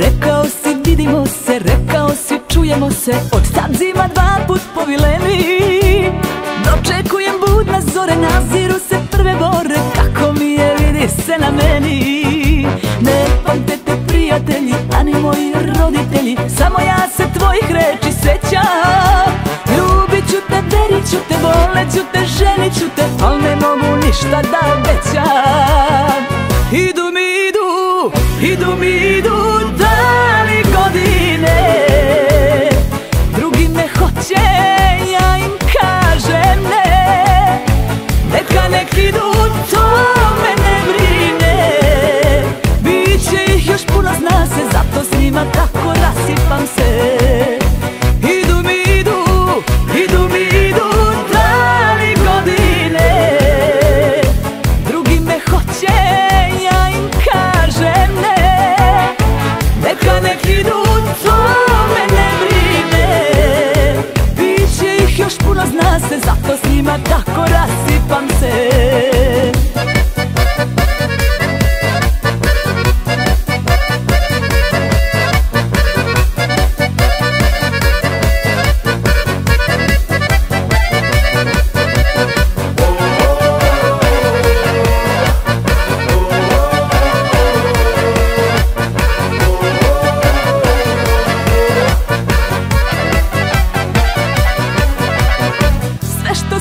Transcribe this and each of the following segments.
Rekao si vidimo se, rekao si čujemo se. Od sad zima dva put povileni Dočekujem budna zore, naziru se prve bore. Kako mi je vidi se na meni. Ne pamte te prijatelji, ani moji roditelji. Samo ja se tvojih reči sećam. Ljubit ću te, derit ću te, volet ću te, želit ću te Al ne mogu ništa da obećam. Idu mi idu, idu mi idu da. još puno zna se Zato s njima tako rasipam se.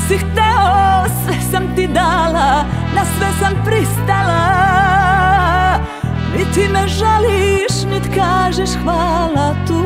si hteo, sve sam ti dala, na sve sam pristala. Niti me žališ, nit kažeš hvala tu.